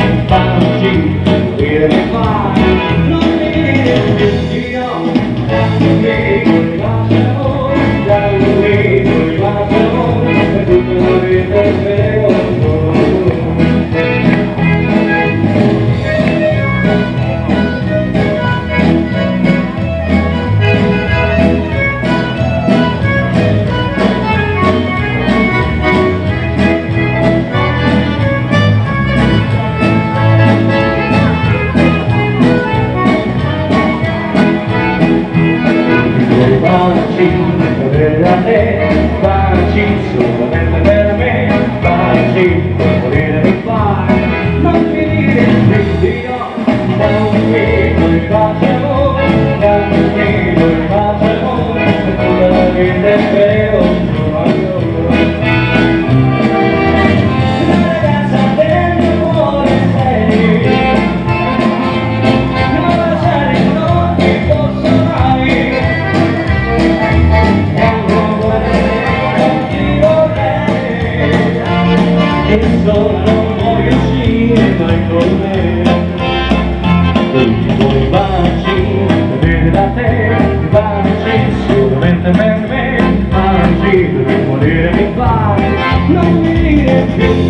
é partir. e non puoi uscire mai con me. Con i tuoi baci venire da te baci solamente per me baci per morire mi fai non mi dire più